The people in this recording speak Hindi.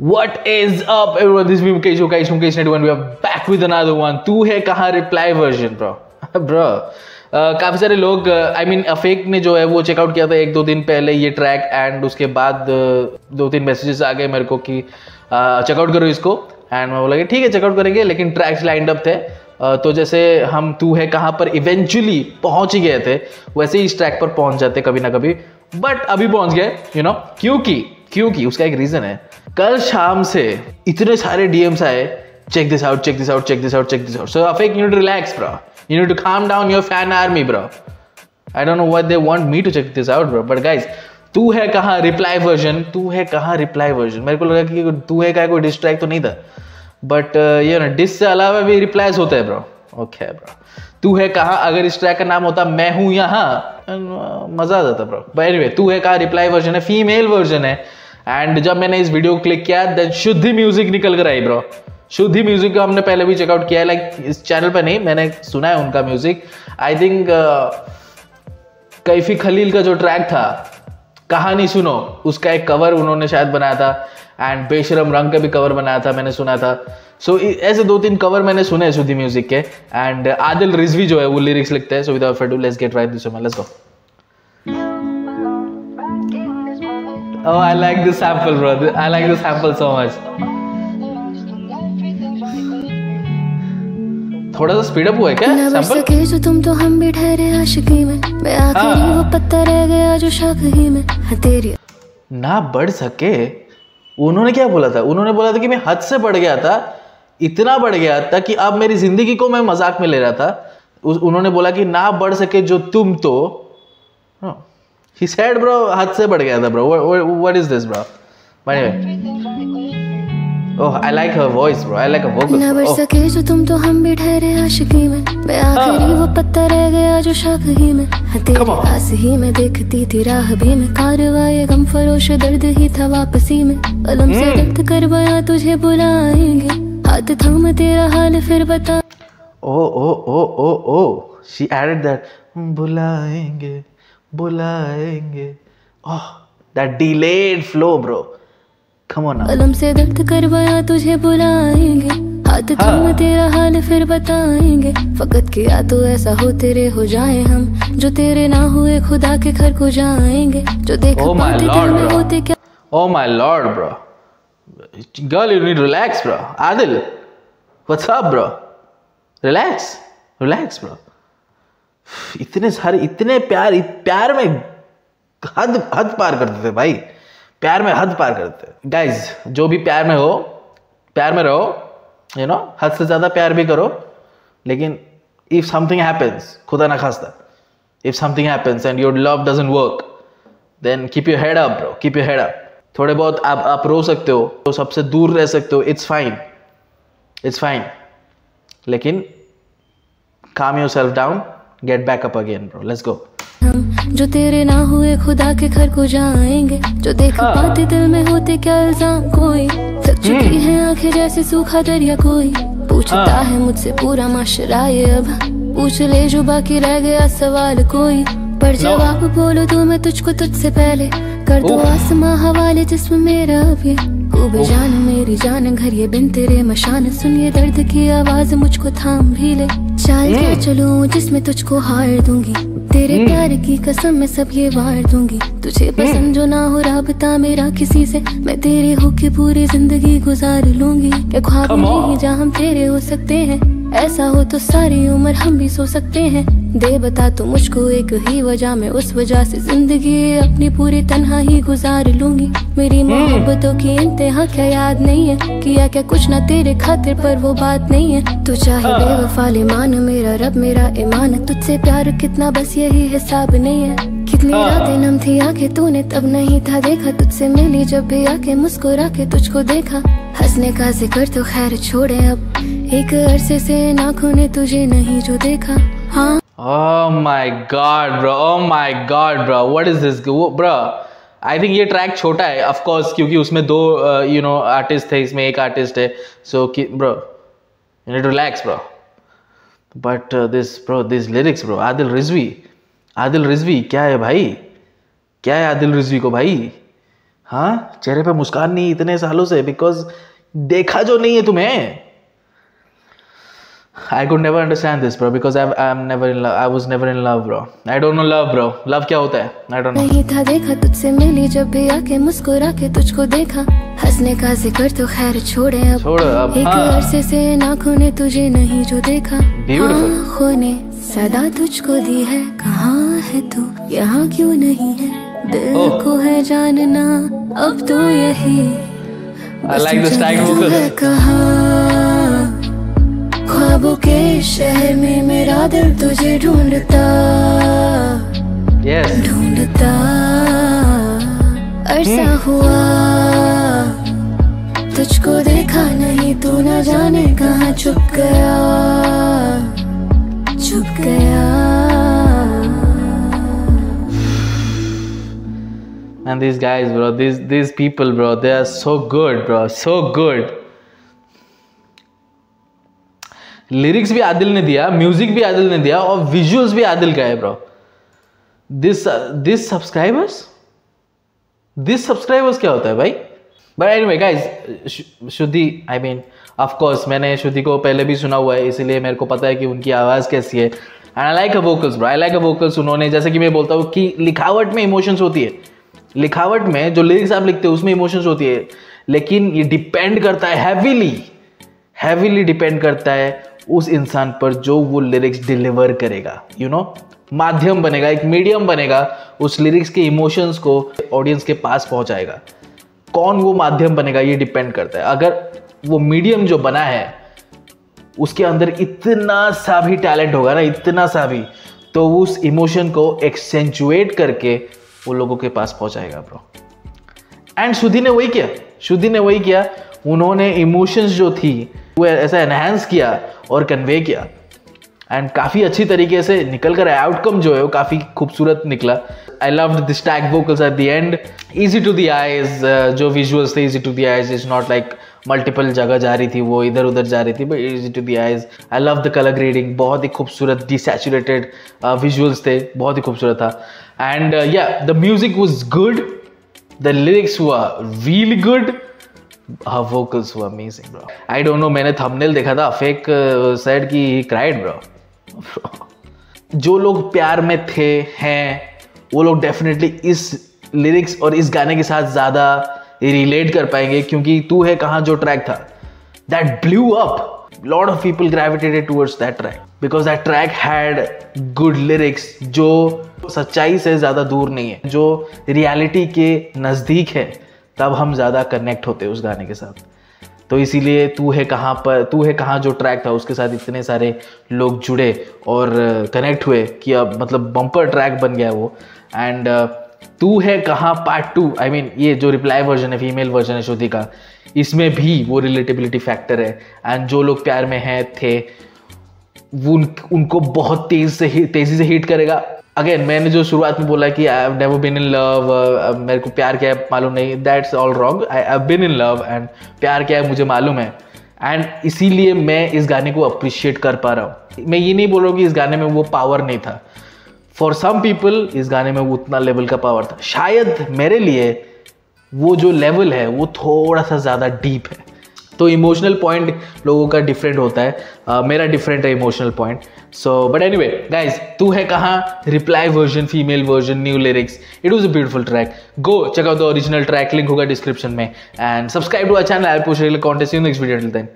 What is up, everyone? This is Mukesh, Mukesh, Mukesh Network, and we are back with another one. तू है कहाँ रिप्लाई वर्जन ब्रो ब्रो काफ़ी सारे लोग आई मीन अफेक ने जो है वो चेकआउट किया था एक दो दिन पहले ये ट्रैक एंड उसके बाद uh, दो तीन मैसेजेस आ गए मेरे को कि चेकआउट करो इसको। एंड मैं बोला कि ठीक है चेकआउट करेंगे लेकिन ट्रैक्स लाइंड अप थे। Uh, तो जैसे हम तू है कहाँ पर इवेंचुअली पहुँच ही गए थे वैसे ही इस ट्रैक पर पहुँच जाते कभी ना कभी। बट अभी पहुँच गए यू नो क्योंकि क्योंकि उसका एक रीजन है। कल शाम से इतने सारे डीएम्स आए check this out check this out check this out check this out so I think you relax bro you need to calm down your fan army bro I don't know what they want me to check this out bro but guys तू है कहाँ रिप्लाई वर्जन तू है कहाँ रिप्लाई वर्जन मेरे को लगा कि तू है का कोई डिस्ट्रैक्ट तो नहीं था। बट uh, ये नो डिस से अलावा भी रिप्लाईज होते हैं ब्रो ओके ब्रो तू है कहा? अगर इस ट्रैक का नाम होता, मैं हूँ यहाँ, मज़ा आ जाता ब्रो बट एनीवे तू है कहा? रिप्लाई वर्जन है फीमेल वर्जन है। एंड जब मैंने इस वीडियो को क्लिक किया देन शुद्धि म्यूज़िक निकल कर आई ब्रो शुद्धि म्यूज़िक का हमने पहले भी चेकआउट किया है लाइक इस चैनल पे नहीं मैंने सुना है उनका music I think Kaifi Khalil का जो ट्रैक था कहानी सुनो उसका एक कवर उन्होंने शायद बनाया था एंड बेशरम रंग का भी कवर बनाया था मैंने सुना था. सो so, ऐसे दो तीन कवर मैंने सुने हैं शुद्धि म्यूज़िक के एंड आदिल रिजवी जो है वो लिरिक्स लिखते हैं so without further ado let's get right this let's go Oh, I like this sample, bro. I like this sample so much. थोड़ा सा स्पीड अप हुआ है क्या सैंपल सके जो तुम तो हम भी ठहरे आशिकी में। मैं आखिरी हाँ। वो पत्ता रह गया जो शक ही में। हाँ, तेरी ना बढ़ सके? उन्होंने क्या बोला था? उन्होंने बोला था कि मैं हद से बढ़ गया था इतना बढ़ गया था कि अब मेरी ज़िंदगी को मैं मज़ाक में ले रहा था। उन्होंने बोला कि ना बढ़ सके जो तुम तो। ही सेड ब्रो हद से बढ़ गया था bro what is this bro oh I like her voice bro I like her न बढ़ वोकल्स सके जो तुम तो हम भी ठहरे आशिकी में। मैं आखिरी वो पत्ता रह गया जो शक ही में। हाँ, तेरी आस ही में देखती थी राह भी में। कारवाए गम फरोश दर्द ही था वापसी में। कलम से। दर्द कर बया तुझे बुलाएँगे। हाथ थाम तेरा हाल फिर बता। Oh oh oh oh oh she added that बुलाएँगे बुलाएँगे। ओह that delayed flow bro come on कलम से दर्द कर बया तुझे बुलाएँगे। हाथ थाम हाँ। तेरा हाल फिर बताएँगे। फकत किया तो ऐसा हो तेरे हो जाए हम। जो तेरे ना हुए खुदा के घर को जाएँगे। जो देख Oh पाते दिल में होते क्या Oh my lord bro you need to relax, bro. Adil, what's up, bro? Relax, relax, bro. इतने सारे, इतने प्यार प्यार में हद हद पार करते थे भाई। प्यार में हद पार करते गाइज़ जो भी प्यार में हो, प्यार में रहो यू नो हद से ज़्यादा प्यार भी करो, लेकिन इफ़ समथिंग हैपेंस खुदा ना खास्ता if something happens and your love doesn't work then keep your head up keep your head up थोड़े बहुत आप आप रो सकते हो तो सबसे दूर रह सकते हो इट्स फाइन इट्स फाइन लेकिन calm yourself down get back up again bro let's go जो तेरे ना हुए खुदा के घर को जाएँगे। जो देख हाँ। पाते दिल में होते क्या इल्ज़ाम कोई? थक चुकी है आँखें जैसे सूखा दरिया कोई। पूछता हाँ। है मुझसे पूरा माशरा ये अब। पूछ ले जो बाकी रह गया सवाल कोई। पर जवाब बोलो तो मैं तुझको तुझसे पहले कर दो। आसमां हवाले जिसमें मेरा अब ये खूब जान मेरी जान घर ये बिन तेरे मशान। सुन ये दर्द की आवाज़ मुझको थाम भी ले। चाल क्या चलूँ जिसमें तुझको हार दूँगी। तेरे प्यार की कसम मैं सब ये वार दूँगी। तुझे पसंद जो ना हो रहा मेरा किसी से। मैं तेरे होके पूरी ज़िंदगी गुजार लूँगी। क्या ख्वाब नहीं जहाँ हम तेरे हो सकते हैं। ऐसा हो तो सारी उम्र हम भी सो सकते हैं। दे बता तू मुझको एक ही वजह में उस वजह से ज़िंदगी अपनी पूरी तन्हा ही गुजार लूँगी। मेरी मोहब्बतों की इंतहा क्या याद नहीं है? किया क्या कुछ ना तेरे खातिर पर वो बात नहीं है। तू चाहे बेवफा ले मान मेरा रब मेरा ईमान। तुझसे प्यार कितना बस यही हिसाब नहीं है। कितनी हाँ। रातें नम थी आके तूने तब नहीं था देखा। तुझसे मिली जब भी आके मुस्कुरा के तुझको देखा। हंसने का ज़िक्र तो खैर छोड़े अब। एक अरसे से नाखों ने तुझे नहीं जो देखा हाँ Oh my god, bro. Oh my god, bro. What is this? वो- Bro, आई थिंक ये ट्रैक छोटा है ऑफ़ कोर्स क्योंकि उसमें दो यू नो आर्टिस्ट थे इसमें एक आर्टिस्ट है सो कि bro you need relax bro but this bro this lyrics bro Adil Rizvi Adil Rizvi क्या है भाई क्या है आदिल रिजवी को भाई हाँ चेहरे पे मुस्कान नहीं इतने सालों से बिकॉज़ देखा जो नहीं है तुम्हें I could never understand this bro because I I am never in love I was never in love bro I don't know love bro love क्या होता है? आई डोंट नो नहीं था देखा तुझसे मिली जब भी आके मुस्कुरा के तुझको देखा। हंसने का ज़िक्र तो खैर छोड़े अब। छोड़ अब एक हाँ। अरसे से ना खोने तुझे नहीं जो देखा। हाँ, खोने सदा तुझको दी है। कहाँ है तू? यहाँ क्यों नहीं है? दिल oh. को है जानना अब तो यही। I like this tag vocal. ख्वाबों के शहर में मेरा दिल तुझे ढूंढता ढूंढता Yes. अरसा हुआ तुझको देखा नहीं तू न जाने कहाँ छुप गया छुप गया And these guys, bro, these these people, bro, they are so good, bro, so good. Lyrics भी आदिल ने दिया म्यूज़िक भी आदिल ने दिया और विजुअल्स भी आदिल का है bro this this subscribers this subscribers क्या होता है भाई? बट एनीवे गाइस शुद्धि आई मीन ऑफ़ कोर्स मैंने शुद्धि को पहले भी सुना हुआ है, इसीलिए मेरे को पता है कि उनकी आवाज़ कैसी है. And I like a vocals bro I like a vocals उन्होंने, जैसे कि मैं बोलता हूँ कि लिखावट में इमोशंस होती है. लिखावट में जो लिरिक्स आप लिखते हो, उसमें इमोशंस होती है. लेकिन ये डिपेंड करता है हैवीली हैवीली डिपेंड करता है. उस इंसान पर जो वो लिरिक्स डिलीवर करेगा यू you नो know? माध्यम बनेगा, एक मीडियम बनेगा, उस लिरिक्स के इमोशंस को ऑडियंस के पास पहुंचाएगा। कौन वो माध्यम बनेगा ये डिपेंड करता है। अगर वो मीडियम जो बना है, उसके अंदर इतना सा भी टैलेंट होगा ना, इतना सा भी तो उस इमोशन को एक्सेंचुएट करके वो लोगों के पास पहुंचाएगा ब्रो एंड सुधी ने वही किया सुधी ने वही किया। उन्होंने इमोशंस जो थी वो ऐसा एनहेंस किया और कन्वे किया। एंड काफ़ी अच्छी तरीके से निकल कर आउटकम जो है वो काफ़ी खूबसूरत निकला। I love this tag vocals at the end easy to the eyes जो विजुअल्स थे easy to the eyes is not like multiple जगह जा रही थी, वो इधर उधर जा रही थी but easy to the eyes I love the colour grading बहुत ही खूबसूरत डिसैचुरेटेड विजुअल्स थे, बहुत ही खूबसूरत था। And yeah the music was good the lyrics हुआ really good her vocals were amazing bro i don't know मैंने thumbnail देखा था फेक said कि he cried bro जो लोग प्यार में थे हैं वो लोग डेफिनेटली इस लिरिक्स और इस गाने के साथ ज़्यादा रिलेट कर पाएँगे क्योंकि तू है कहाँ जो ट्रैक था that blew up lot of people gravitated towards that track because that track had good lyrics जो सच्चाई से ज़्यादा दूर नहीं है जो रियलिटी के नज़दीक है तब हम ज़्यादा कनेक्ट होते उस गाने के साथ। तो इसीलिए तू है कहाँ पर तू है कहाँ जो ट्रैक था उसके साथ इतने सारे लोग जुड़े और कनेक्ट हुए कि अब मतलब बम्पर ट्रैक बन गया वो। एंड तू है कहाँ पार्ट टू आई मीन ये जो रिप्लाई वर्जन है फीमेल वर्जन है श्रुति का इसमें भी वो रिलेटेबिलिटी फैक्टर है। एंड जो लोग प्यार में हैं थे वो उन, उनको बहुत तेज से तेज़ी से हिट करेगा। अगेन मैंने जो शुरुआत में बोला कि I never been in love मेरे को प्यार क्या है, मालूम नहीं that's all wrong I have been in love and प्यार क्या है, मुझे मालूम है. एंड इसीलिए मैं इस गाने को अप्रिशिएट कर पा रहा हूँ। मैं ये नहीं बोल रहा हूँ कि इस गाने में वो पावर नहीं था. फॉर सम पीपल इस गाने में वो उतना लेवल का पावर था. शायद मेरे लिए वो जो लेवल है, वो थोड़ा सा ज़्यादा डीप है. तो इमोशनल पॉइंट लोगों का डिफरेंट होता है। uh, मेरा डिफरेंट है emotional point so but any guys तू है कहाँ? Reply version female version new lyrics it was a beautiful track go check out the original track link होगा डिस्क्रिप्शन में। And subscribe to our channel I post contest in next video then